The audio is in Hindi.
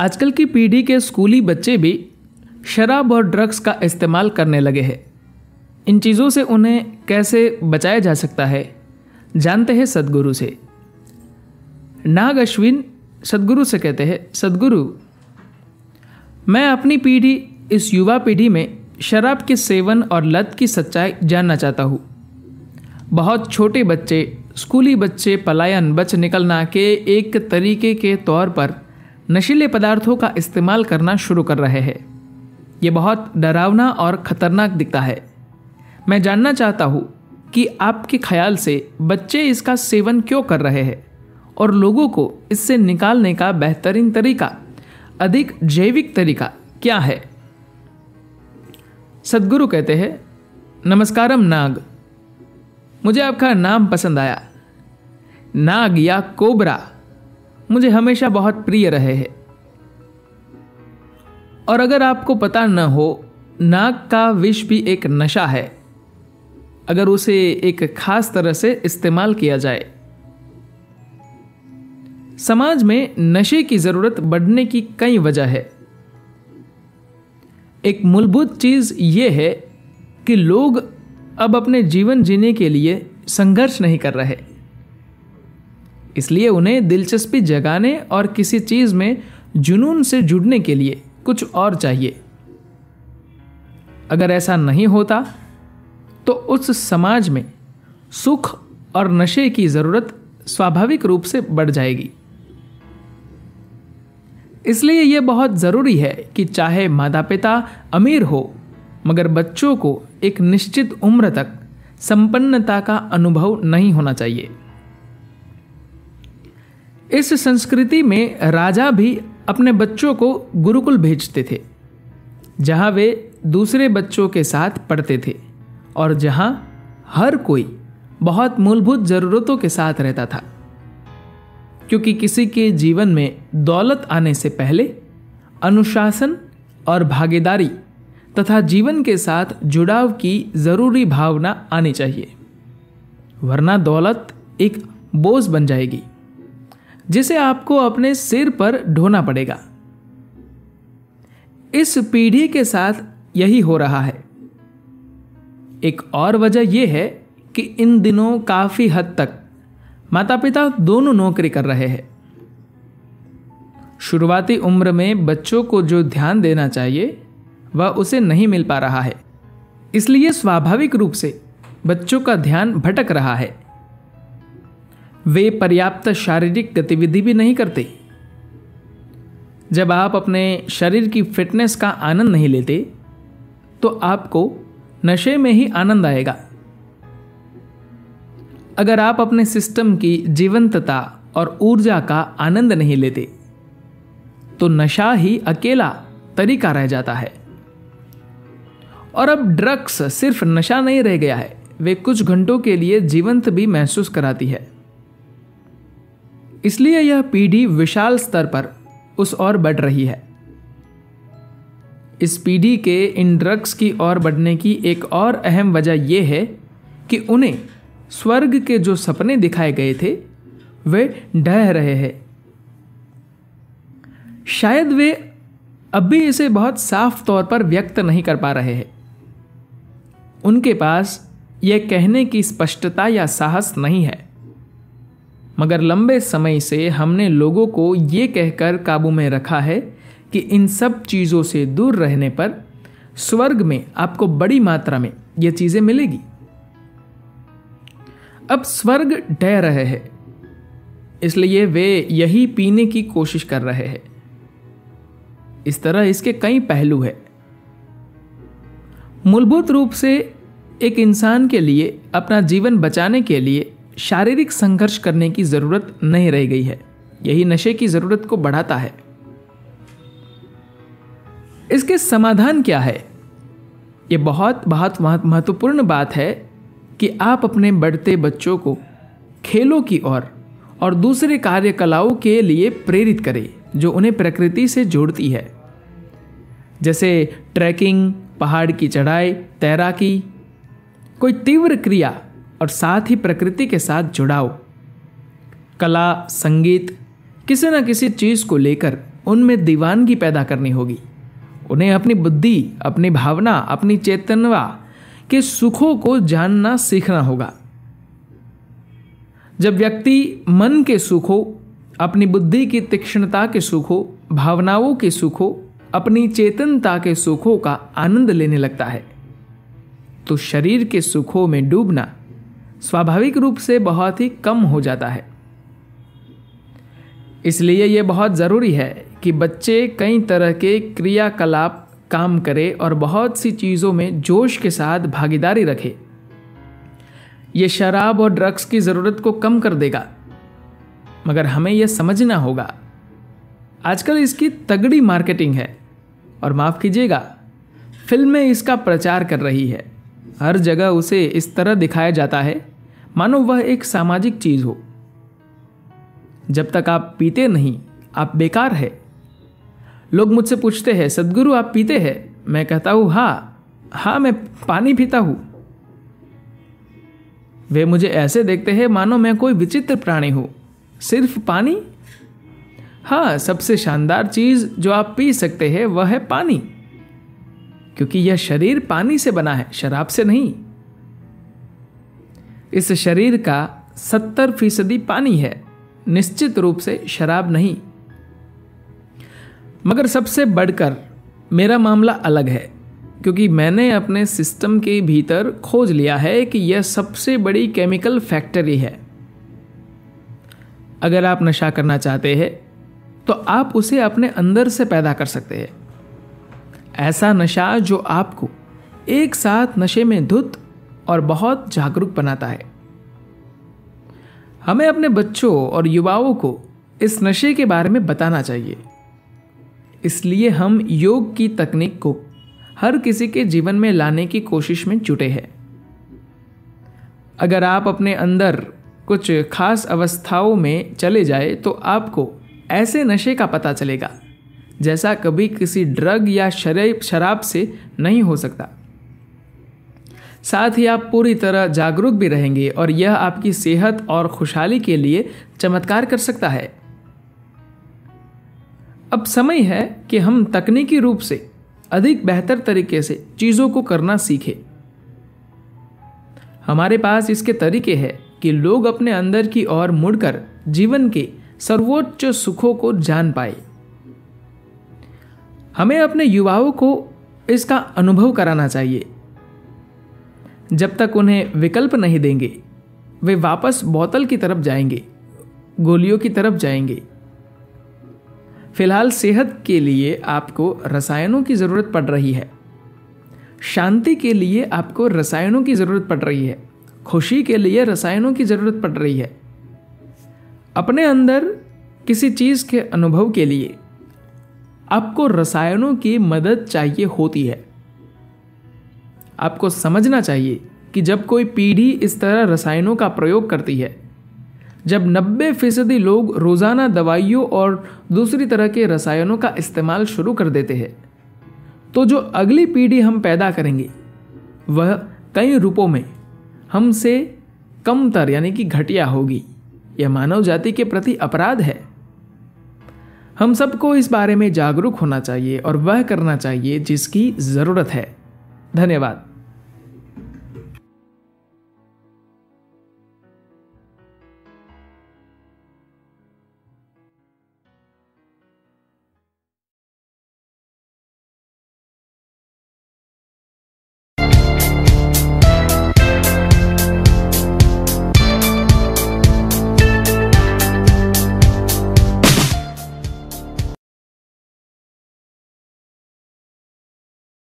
आजकल की पीढ़ी के स्कूली बच्चे भी शराब और ड्रग्स का इस्तेमाल करने लगे हैं। इन चीज़ों से उन्हें कैसे बचाया जा सकता है? जानते हैं सदगुरु से। नाग अश्विन सदगुरु से कहते हैं, सदगुरु, मैं अपनी पीढ़ी, इस युवा पीढ़ी में शराब के सेवन और लत की सच्चाई जानना चाहता हूँ। बहुत छोटे बच्चे, स्कूली बच्चे, पलायन, बच निकलना के एक तरीके के तौर पर नशीले पदार्थों का इस्तेमाल करना शुरू कर रहे हैं। ये बहुत डरावना और ख़तरनाक दिखता है। मैं जानना चाहता हूँ कि आपके ख्याल से बच्चे इसका सेवन क्यों कर रहे हैं और लोगों को इससे निकालने का बेहतरीन तरीका, अधिक जैविक तरीका क्या है? सदगुरु कहते हैं, नमस्कारम नाग। मुझे आपका नाम पसंद आया। नाग या कोबरा। मुझे हमेशा बहुत प्रिय रहे हैं। और अगर आपको पता न हो नाक का विष भी एक नशा है। अगर उसे एक खास तरह से इस्तेमाल किया जाए। समाज में नशे की ज़रूरत बढ़ने की कई वजह है। एक मूलभूत चीज़ ये है कि लोग अब अपने जीवन जीने के लिए संघर्ष नहीं कर रहे। इसलिए उन्हें दिलचस्पी जगाने और किसी चीज़ में जुनून से जुड़ने के लिए कुछ और चाहिए। अगर ऐसा नहीं होता तो उस समाज में सुख और नशे की ज़रूरत स्वाभाविक रूप से बढ़ जाएगी। इसलिए यह बहुत ज़रूरी है कि चाहे माता पिता अमीर हो, मगर बच्चों को एक निश्चित उम्र तक संपन्नता का अनुभव नहीं होना चाहिए। इस संस्कृति में राजा भी अपने बच्चों को गुरुकुल भेजते थे, जहाँ वे दूसरे बच्चों के साथ पढ़ते थे और जहाँ हर कोई बहुत मूलभूत ज़रूरतों के साथ रहता था। क्योंकि किसी के जीवन में दौलत आने से पहले अनुशासन और भागीदारी तथा जीवन के साथ जुड़ाव की ज़रूरी भावना आनी चाहिए, वरना दौलत एक बोझ बन जाएगी। जिसे आपको अपने सिर पर ढोना पड़ेगा। इस पीढ़ी के साथ यही हो रहा है। एक और वजह यह है कि इन दिनों काफ़ी हद तक माता पिता दोनों नौकरी कर रहे हैं। शुरुआती उम्र में बच्चों को जो ध्यान देना चाहिए, वह उसे नहीं मिल पा रहा है। इसलिए स्वाभाविक रूप से बच्चों का ध्यान भटक रहा है। वे पर्याप्त शारीरिक गतिविधि भी नहीं करते। जब आप अपने शरीर की फिटनेस का आनंद नहीं लेते तो आपको नशे में ही आनंद आएगा। अगर आप अपने सिस्टम की जीवंतता और ऊर्जा का आनंद नहीं लेते तो नशा ही अकेला तरीका रह जाता है। और अब ड्रग्स सिर्फ़ नशा नहीं रह गया है, वे कुछ घंटों के लिए जीवंत भी महसूस कराती है। इसलिए यह पीढ़ी विशाल स्तर पर उस ओर बढ़ रही है। इस पीढ़ी के इन ड्रग्स की ओर बढ़ने की एक और अहम वजह यह है कि उन्हें स्वर्ग के जो सपने दिखाए गए थे, वे ढह रहे हैं। शायद वे अब भी इसे बहुत साफ़ तौर पर व्यक्त नहीं कर पा रहे हैं। उनके पास यह कहने की स्पष्टता या साहस नहीं है। मगर लंबे समय से हमने लोगों को ये कहकर काबू में रखा है कि इन सब चीज़ों से दूर रहने पर स्वर्ग में आपको बड़ी मात्रा में ये चीज़ें मिलेगी। अब स्वर्ग डह रहे हैं, इसलिए वे यही पीने की कोशिश कर रहे हैं। इस तरह इसके कई पहलू है। मूलभूत रूप से एक इंसान के लिए, अपना जीवन बचाने के लिए शारीरिक संघर्ष करने की ज़रूरत नहीं रह गई है। यही नशे की ज़रूरत को बढ़ाता है। इसके समाधान क्या है? यह बहुत बहुत महत्वपूर्ण बात है कि आप अपने बढ़ते बच्चों को खेलों की ओर और, और दूसरे कार्यकलाओं के लिए प्रेरित करें जो उन्हें प्रकृति से जोड़ती है। जैसे ट्रैकिंग पहाड़ की चढ़ाई तैराकी कोई तीव्र क्रिया और साथ ही प्रकृति के साथ जुड़ाव। कला, संगीत, किसी न किसी चीज़ को लेकर उनमें दीवानगी पैदा करनी होगी। उन्हें अपनी बुद्धि, अपनी भावना, अपनी चेतनवा के सुखों को जानना सीखना होगा। जब व्यक्ति मन के सुखों अपनी बुद्धि की तीक्ष्णता के सुखों भावनाओं के सुखों अपनी चेतनता के सुखों का आनंद लेने लगता है तो शरीर के सुखों में डूबना स्वाभाविक रूप से बहुत ही कम हो जाता है। इसलिए यह बहुत ज़रूरी है कि बच्चे कई तरह के क्रियाकलाप काम करें और बहुत सी चीज़ों में जोश के साथ भागीदारी रखे। ये शराब और ड्रग्स की ज़रूरत को कम कर देगा। मगर हमें यह समझना होगा, आजकल इसकी तगड़ी मार्केटिंग है। और माफ़ कीजिएगा, फ़िल्में इसका प्रचार कर रही है। हर जगह उसे इस तरह दिखाया जाता है मानो वह एक सामाजिक चीज़ हो। जब तक आप पीते नहीं, आप बेकार है। लोग मुझसे पूछते हैं, सदगुरु, आप पीते हैं? मैं कहता हूँ हाँ। हाँ मैं पानी पीता हूँ। वे मुझे ऐसे देखते हैं, मानो मैं कोई विचित्र प्राणी हूँ। सिर्फ़ पानी? हाँ सबसे शानदार चीज़ जो आप पी सकते हैं, वह है पानी। क्योंकि यह शरीर पानी से बना है, शराब से नहीं। इस शरीर का सत्तर फ़ीसदी पानी है। निश्चित रूप से शराब नहीं। मगर सबसे बढ़कर मेरा मामला अलग है, क्योंकि मैंने अपने सिस्टम के भीतर खोज लिया है कि यह सबसे बड़ी केमिकल फैक्ट्री है। अगर आप नशा करना चाहते हैं तो आप उसे अपने अंदर से पैदा कर सकते हैं। ऐसा नशा जो आपको एक साथ नशे में धुत और बहुत जागरूक बनाता है। हमें अपने बच्चों और युवाओं को इस नशे के बारे में बताना चाहिए। इसलिए हम योग की तकनीक को हर किसी के जीवन में लाने की कोशिश में जुटे हैं। अगर आप अपने अंदर कुछ खास अवस्थाओं में चले जाए तो आपको ऐसे नशे का पता चलेगा, जैसा कभी किसी ड्रग या शराब से नहीं हो सकता। साथ ही आप पूरी तरह जागरूक भी रहेंगे और यह आपकी सेहत और खुशहाली के लिए चमत्कार कर सकता है। अब समय है कि हम तकनीकी रूप से अधिक बेहतर तरीके से चीज़ों को करना सीखें। हमारे पास इसके तरीके हैं कि लोग अपने अंदर की ओर मुड़कर जीवन के सर्वोच्च सुखों को जान पाए। हमें अपने युवाओं को इसका अनुभव कराना चाहिए। जब तक उन्हें विकल्प नहीं देंगे, वे वापस बोतल की तरफ़ जाएँगे, गोलियों की तरफ़ जाएँगे। फ़िलहाल सेहत के लिए आपको रसायनों की ज़रूरत पड़ रही है। शांति के लिए आपको रसायनों की ज़रूरत पड़ रही है। खुशी के लिए रसायनों की ज़रूरत पड़ रही है। अपने अंदर किसी चीज़ के अनुभव के लिए आपको रसायनों की मदद चाहिए होती है। आपको समझना चाहिए कि जब कोई पीढ़ी इस तरह रसायनों का प्रयोग करती है, जब 90 फ़ीसदी लोग रोज़ाना दवाइयों और दूसरी तरह के रसायनों का इस्तेमाल शुरू कर देते हैं तो जो अगली पीढ़ी हम पैदा करेंगे, वह कई रूपों में हमसे कमतर यानी कि घटिया होगी। यह मानव जाति के प्रति अपराध है। हम सबको इस बारे में जागरूक होना चाहिए और वह करना चाहिए जिसकी ज़रूरत है। धन्यवाद।